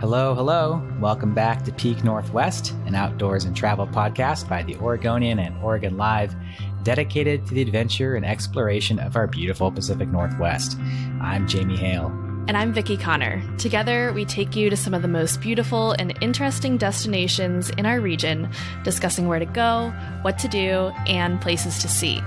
Hello, hello. Welcome back to Peak Northwest, an outdoors and travel podcast by the Oregonian and Oregon Live, dedicated to the adventure and exploration of our beautiful Pacific Northwest. I'm Jamie Hale. And I'm Vickie Connor. Together, we take you to some of the most beautiful and interesting destinations in our region, discussing where to go, what to do, and places to see.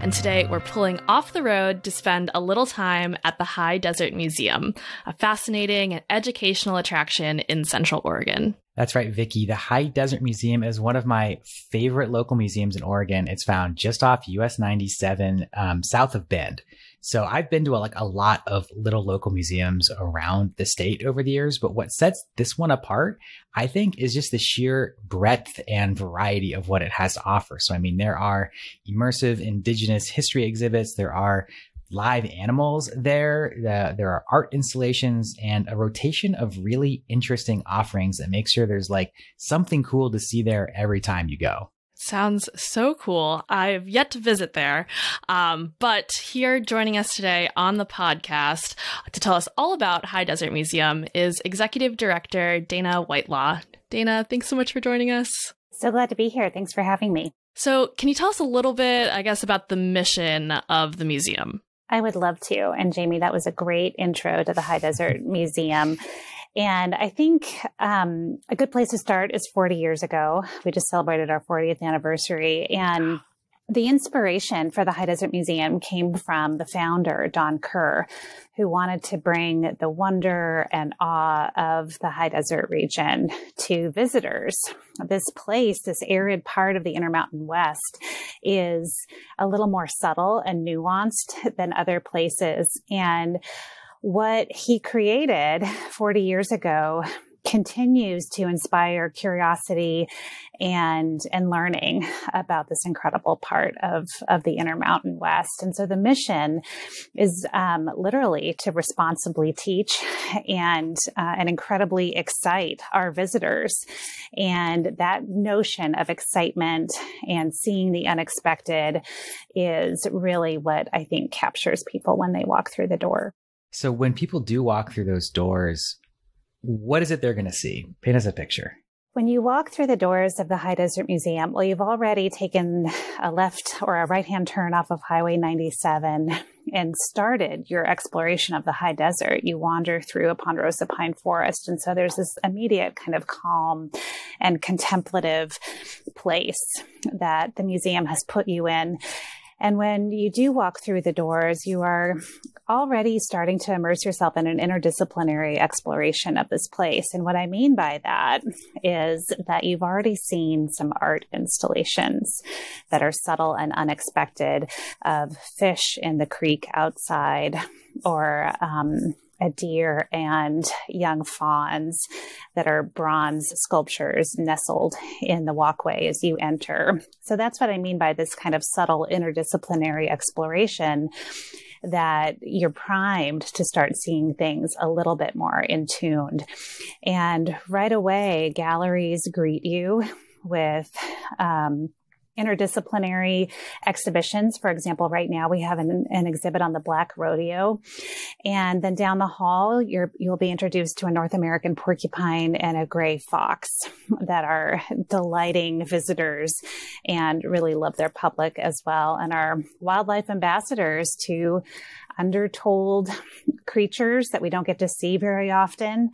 And today we're pulling off the road to spend a little time at the High Desert Museum, a fascinating and educational attraction in Central Oregon. That's right, Vickie. The High Desert Museum is one of my favorite local museums in Oregon. It's found just off US 97, um, south of Bend. So I've been to a, like a lot of little local museums around the state over the years, but what sets this one apart, I think, is just the sheer breadth and variety of what it has to offer. So I mean, there are immersive indigenous history exhibits, there are live animals there. Uh, there are art installations and a rotation of really interesting offerings that make sure there's like something cool to see there every time you go. Sounds so cool. I've yet to visit there. Um, but here joining us today on the podcast to tell us all about High Desert Museum is Executive Director Dana Whitelaw. Dana, thanks so much for joining us. So glad to be here. Thanks for having me. So, can you tell us a little bit, I guess, about the mission of the museum? I would love to. And Jamie, that was a great intro to the High Desert Museum. And I think um, a good place to start is 40 years ago. We just celebrated our 40th anniversary. And the inspiration for the High Desert Museum came from the founder, Don Kerr, who wanted to bring the wonder and awe of the high desert region to visitors. This place, this arid part of the Intermountain West, is a little more subtle and nuanced than other places. And what he created 40 years ago continues to inspire curiosity and and learning about this incredible part of of the Intermountain West. And so the mission is um, literally to responsibly teach and uh, and incredibly excite our visitors. And that notion of excitement and seeing the unexpected is really what I think captures people when they walk through the door. So when people do walk through those doors, what is it they're going to see? Paint us a picture. When you walk through the doors of the High Desert Museum, well, you've already taken a left or a right hand turn off of Highway 97 and started your exploration of the high desert. You wander through a ponderosa pine forest. And so there's this immediate kind of calm and contemplative place that the museum has put you in. And when you do walk through the doors, you are already starting to immerse yourself in an interdisciplinary exploration of this place. And what I mean by that is that you've already seen some art installations that are subtle and unexpected of fish in the creek outside or um, a deer and young fawns that are bronze sculptures nestled in the walkway as you enter. So that's what I mean by this kind of subtle interdisciplinary exploration that you're primed to start seeing things a little bit more in tuned. And right away, galleries greet you with um, interdisciplinary exhibitions. For example, right now we have an, an, exhibit on the Black Rodeo. And then down the hall, you will be introduced to a North American porcupine and a gray fox that are delighting visitors and really love their public as well and are wildlife ambassadors to undertold creatures that we don't get to see very often.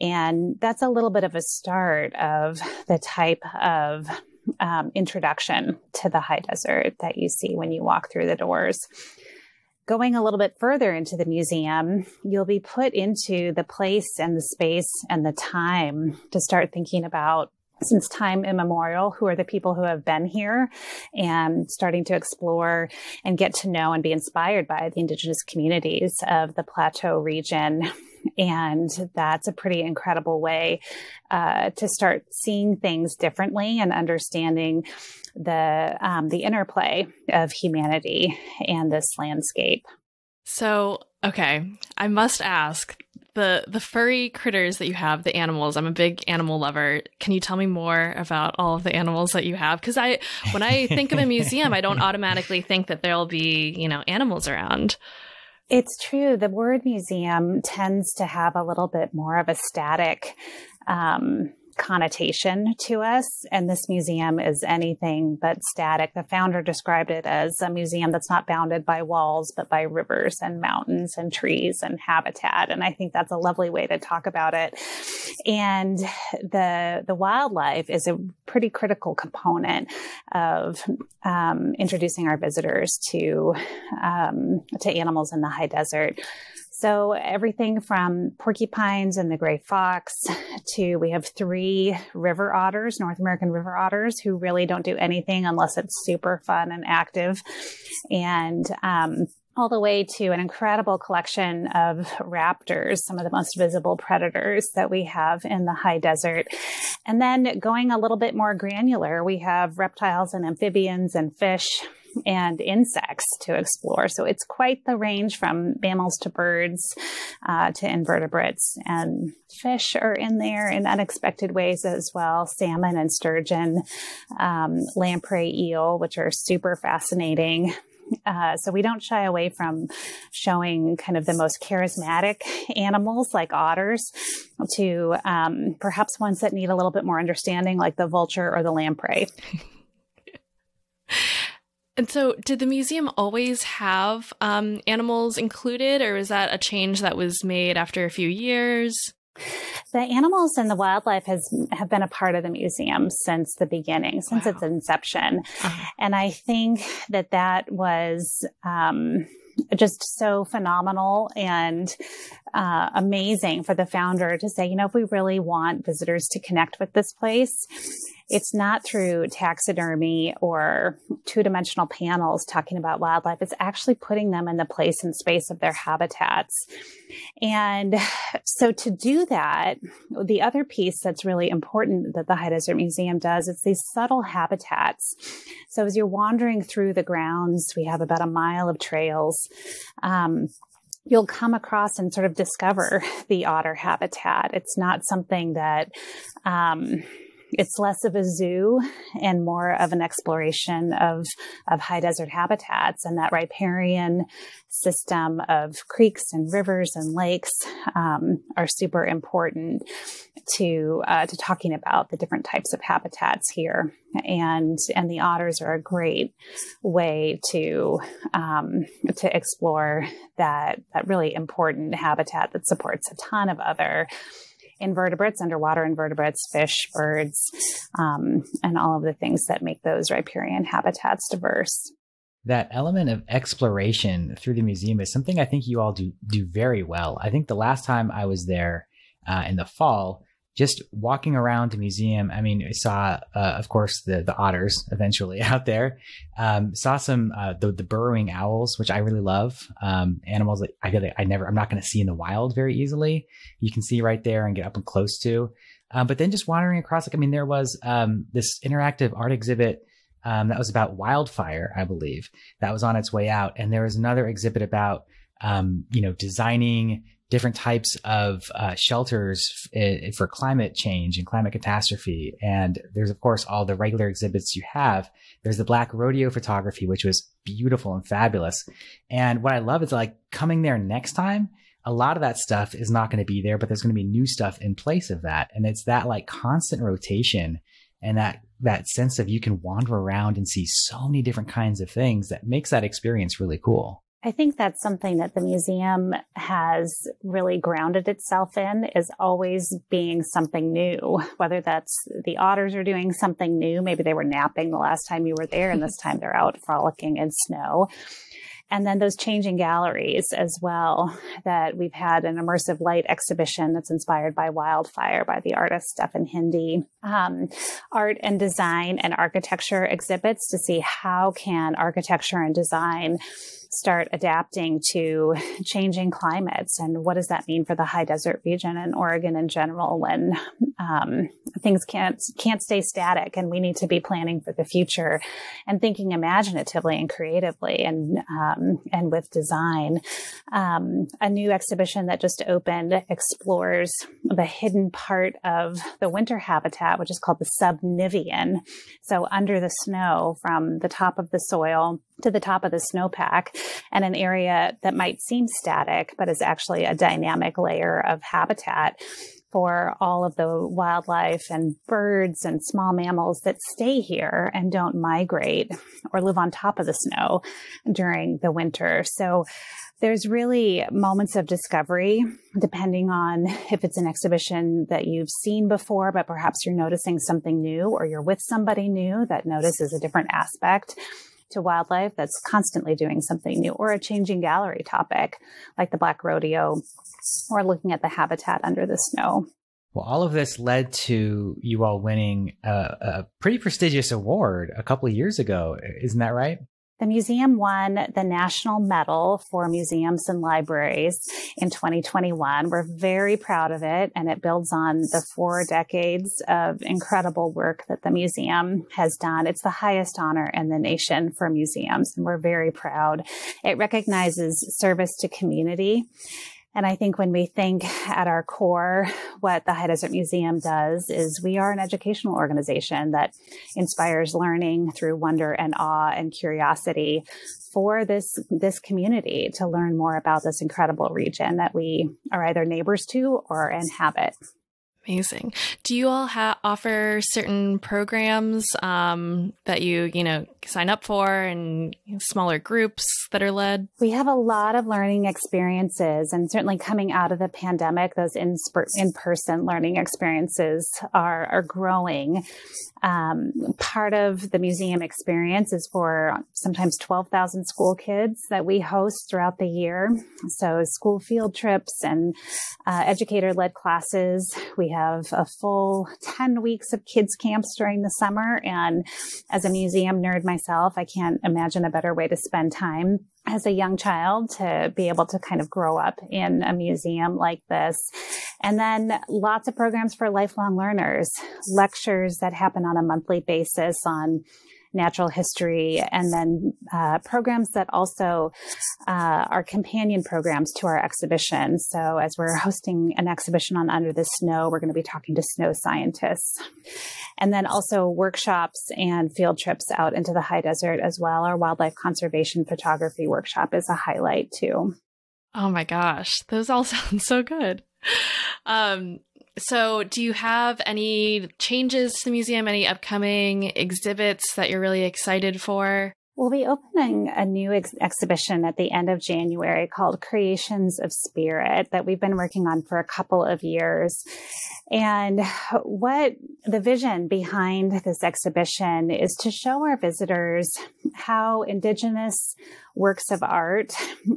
And that's a little bit of a start of the type of um, introduction to the high desert that you see when you walk through the doors. Going a little bit further into the museum, you'll be put into the place and the space and the time to start thinking about since time immemorial who are the people who have been here and starting to explore and get to know and be inspired by the indigenous communities of the plateau region and that's a pretty incredible way uh, to start seeing things differently and understanding the um, the interplay of humanity and this landscape. So, okay, I must ask the the furry critters that you have, the animals. I'm a big animal lover. Can you tell me more about all of the animals that you have? Because I, when I think of a museum, I don't automatically think that there'll be you know animals around. It's true. The word museum tends to have a little bit more of a static um, connotation to us. And this museum is anything but static. The founder described it as a museum that's not bounded by walls, but by rivers and mountains and trees and habitat. And I think that's a lovely way to talk about it. And the, the wildlife is a pretty critical component of um, introducing our visitors to, um, to animals in the high desert. So everything from porcupines and the gray fox to we have three river otters, North American river otters, who really don't do anything unless it's super fun and active. And um, all the way to an incredible collection of raptors, some of the most visible predators that we have in the high desert. And then going a little bit more granular, we have reptiles and amphibians and fish and insects to explore. So it's quite the range from mammals to birds uh, to invertebrates. And fish are in there in unexpected ways as well salmon and sturgeon, um, lamprey eel, which are super fascinating. Uh, so we don't shy away from showing kind of the most charismatic animals like otters to um, perhaps ones that need a little bit more understanding like the vulture or the lamprey. And so, did the museum always have um, animals included, or was that a change that was made after a few years? The animals and the wildlife has have been a part of the museum since the beginning, since wow. its inception, uh-huh. and I think that that was um, just so phenomenal and uh, amazing for the founder to say, you know, if we really want visitors to connect with this place, it's not through taxidermy or two dimensional panels talking about wildlife. It's actually putting them in the place and space of their habitats. And so to do that, the other piece that's really important that the High Desert Museum does is these subtle habitats. So as you're wandering through the grounds, we have about a mile of trails. Um, you'll come across and sort of discover the otter habitat. It's not something that, um, it's less of a zoo and more of an exploration of, of high desert habitats and that riparian system of creeks and rivers and lakes um, are super important to uh, to talking about the different types of habitats here. And and the otters are a great way to um, to explore that that really important habitat that supports a ton of other invertebrates, underwater invertebrates, fish, birds, um, and all of the things that make those riparian habitats diverse. That element of exploration through the museum is something I think you all do do very well. I think the last time I was there uh, in the fall, just walking around the museum, I mean, I saw, uh, of course, the the otters eventually out there. Um, saw some uh, the the burrowing owls, which I really love. Um, animals that I feel like I never, I'm not going to see in the wild very easily. You can see right there and get up and close to. Um, but then just wandering across, like I mean, there was um, this interactive art exhibit. Um, that was about wildfire, I believe, that was on its way out, and there was another exhibit about um, you know designing different types of uh, shelters f- for climate change and climate catastrophe. And there's, of course, all the regular exhibits you have. There's the black rodeo photography, which was beautiful and fabulous. And what I love is like coming there next time. A lot of that stuff is not going to be there, but there's going to be new stuff in place of that. And it's that like constant rotation and that that sense of you can wander around and see so many different kinds of things that makes that experience really cool. I think that's something that the museum has really grounded itself in is always being something new, whether that's the otters are doing something new. Maybe they were napping the last time you were there and this time they're out frolicking in snow. And then those changing galleries as well, that we've had an immersive light exhibition that's inspired by wildfire by the artist Stefan Hendee. Um, art and design and architecture exhibits to see how can architecture and design start adapting to changing climates? And what does that mean for the high desert region and Oregon in general? When um, things can't can't stay static and we need to be planning for the future and thinking imaginatively and creatively. And um, and with design. Um, a new exhibition that just opened explores the hidden part of the winter habitat, which is called the subnivean. So under the snow from the top of the soil to the top of the snowpack and an area that might seem static, but is actually a dynamic layer of habitat for all of the wildlife and birds and small mammals that stay here and don't migrate or live on top of the snow during the winter. So there's really moments of discovery depending on if it's an exhibition that you've seen before, but perhaps you're noticing something new or you're with somebody new that notices a different aspect to wildlife that's constantly doing something new or a changing gallery topic like the Black Rodeo or looking at the habitat under the snow. Well, all of this led to you all winning a, a pretty prestigious award a couple of years ago. Isn't that right? The museum won the National Medal for Museums and Libraries in 2021. We're very proud of it, and it builds on the four decades of incredible work that the museum has done. It's the highest honor in the nation for museums, and we're very proud. It recognizes service to community and I think when we think at our core, what the High Desert Museum does is we are an educational organization that inspires learning through wonder and awe and curiosity for this, this community to learn more about this incredible region that we are either neighbors to or inhabit. Amazing. Do you all ha- offer certain programs um, that you, you know, sign up for and you know, smaller groups that are led? We have a lot of learning experiences and certainly coming out of the pandemic, those in, in-person learning experiences are, are growing. Um, part of the museum experience is for sometimes 12,000 school kids that we host throughout the year. So school field trips and uh, educator led classes. We have a full 10 weeks of kids camps during the summer. And as a museum nerd myself, I can't imagine a better way to spend time as a young child to be able to kind of grow up in a museum like this. And then lots of programs for lifelong learners, lectures that happen on a monthly basis on natural history, and then uh, programs that also uh, are companion programs to our exhibition. So, as we're hosting an exhibition on Under the Snow, we're going to be talking to snow scientists. And then also workshops and field trips out into the high desert as well. Our wildlife conservation photography workshop is a highlight too. Oh my gosh, those all sound so good. Um, so, do you have any changes to the museum, any upcoming exhibits that you're really excited for? We'll be opening a new ex- exhibition at the end of January called Creations of Spirit that we've been working on for a couple of years. And what the vision behind this exhibition is to show our visitors how Indigenous works of art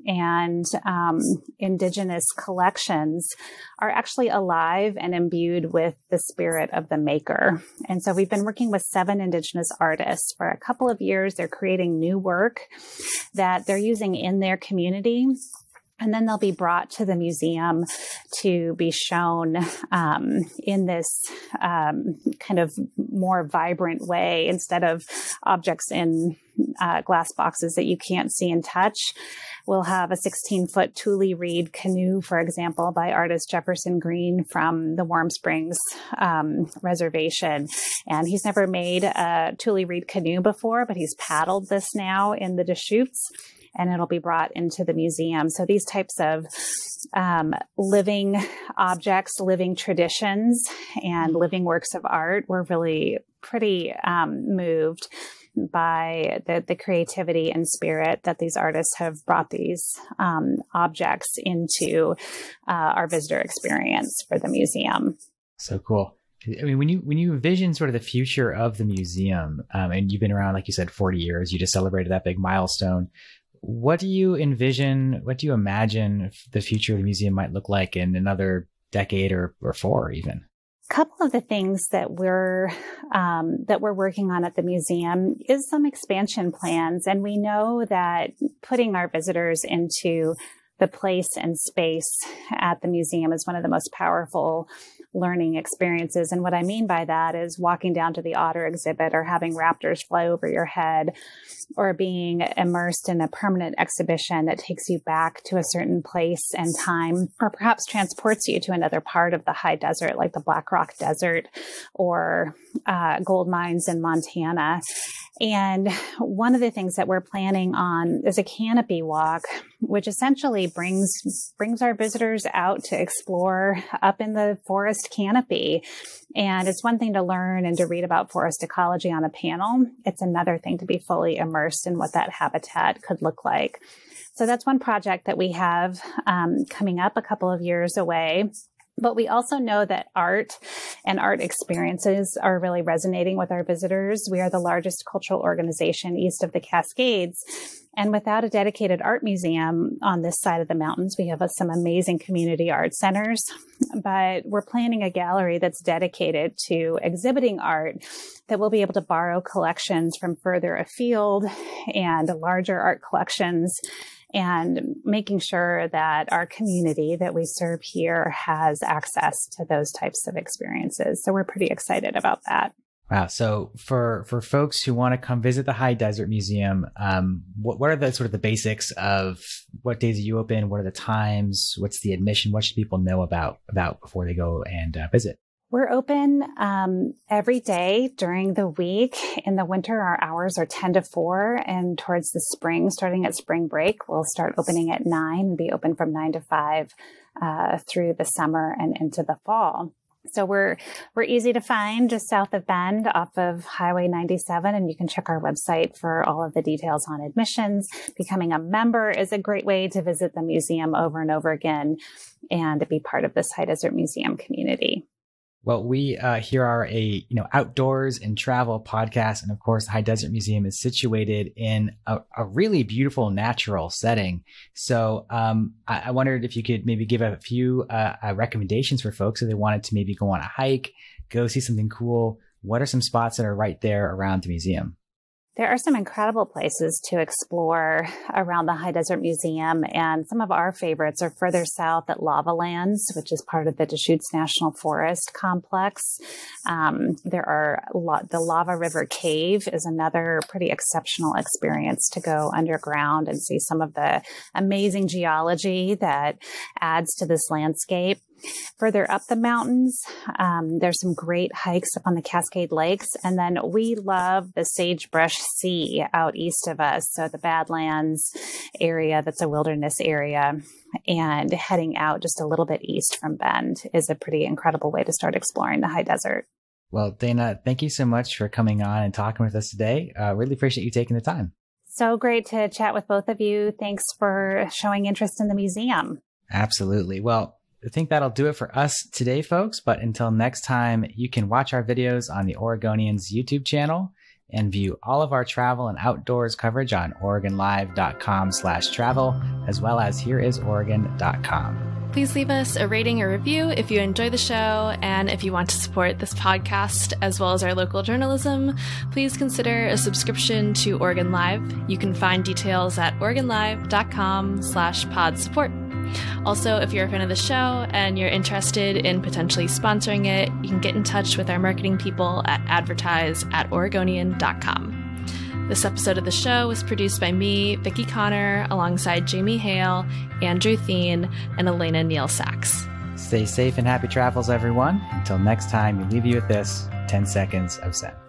and um, Indigenous collections are actually alive and imbued with the spirit of the maker. And so we've been working with seven Indigenous artists for a couple of years. They're creating new work that they're using in their community and then they'll be brought to the museum to be shown um, in this um, kind of more vibrant way instead of objects in uh, glass boxes that you can't see and touch. We'll have a 16 foot Tule Reed canoe, for example, by artist Jefferson Greene from the Warm Springs um, Reservation. And he's never made a Tule Reed canoe before, but he's paddled this now in the Deschutes and it'll be brought into the museum. So these types of um, living objects, living traditions, and living works of art were really pretty um, moved by the, the creativity and spirit that these artists have brought these um, objects into uh, our visitor experience for the museum. So cool. I mean, when you when you envision sort of the future of the museum, um, and you've been around, like you said, forty years, you just celebrated that big milestone what do you envision? What do you imagine the future of the museum might look like in another decade or, or four, even? A couple of the things that we're um, that we're working on at the museum is some expansion plans, and we know that putting our visitors into the place and space at the museum is one of the most powerful learning experiences. And what I mean by that is walking down to the otter exhibit or having raptors fly over your head or being immersed in a permanent exhibition that takes you back to a certain place and time or perhaps transports you to another part of the high desert like the Black Rock Desert or uh, gold mines in Montana. And one of the things that we're planning on is a canopy walk, which essentially brings brings our visitors out to explore up in the forest canopy. And it's one thing to learn and to read about forest ecology on a panel. It's another thing to be fully immersed in what that habitat could look like. So that's one project that we have um, coming up a couple of years away. But we also know that art and art experiences are really resonating with our visitors. We are the largest cultural organization east of the Cascades. And without a dedicated art museum on this side of the mountains, we have some amazing community art centers. But we're planning a gallery that's dedicated to exhibiting art that will be able to borrow collections from further afield and larger art collections and making sure that our community that we serve here has access to those types of experiences. So we're pretty excited about that. Wow. So for for folks who want to come visit the High Desert Museum, um, what what are the sort of the basics of what days are you open? What are the times? What's the admission? What should people know about about before they go and uh, visit? We're open um, every day during the week. In the winter, our hours are 10 to 4. And towards the spring, starting at spring break, we'll start opening at 9 and be open from 9 to 5 uh, through the summer and into the fall. So we're we're easy to find just south of Bend off of Highway 97 and you can check our website for all of the details on admissions. Becoming a member is a great way to visit the museum over and over again and be part of this High Desert Museum community. Well, we uh, here are a you know outdoors and travel podcast, and of course, the High Desert Museum is situated in a, a really beautiful natural setting. So, um, I, I, wondered if you could maybe give a few uh, uh, recommendations for folks if they wanted to maybe go on a hike, go see something cool. What are some spots that are right there around the museum? There are some incredible places to explore around the High Desert Museum, and some of our favorites are further south at Lava Lands, which is part of the Deschutes National Forest complex. Um, there are the Lava River Cave is another pretty exceptional experience to go underground and see some of the amazing geology that adds to this landscape. Further up the mountains, um, there's some great hikes up on the Cascade Lakes. And then we love the Sagebrush Sea out east of us. So the Badlands area, that's a wilderness area. And heading out just a little bit east from Bend is a pretty incredible way to start exploring the high desert. Well, Dana, thank you so much for coming on and talking with us today. Uh, really appreciate you taking the time. So great to chat with both of you. Thanks for showing interest in the museum. Absolutely. Well, I think that'll do it for us today, folks. But until next time, you can watch our videos on the Oregonians YouTube channel and view all of our travel and outdoors coverage on OregonLive.com slash travel, as well as hereIsOregon.com. Please leave us a rating or review if you enjoy the show. And if you want to support this podcast as well as our local journalism, please consider a subscription to Oregon Live. You can find details at OregonLive.com slash pod support. Also, if you're a fan of the show and you're interested in potentially sponsoring it, you can get in touch with our marketing people at advertise at oregonian.com. This episode of the show was produced by me, Vickie Connor, alongside Jamie Hale, Andrew Theen, and Elena Neal Sachs. Stay safe and happy travels, everyone. Until next time, we leave you with this 10 seconds of Zen.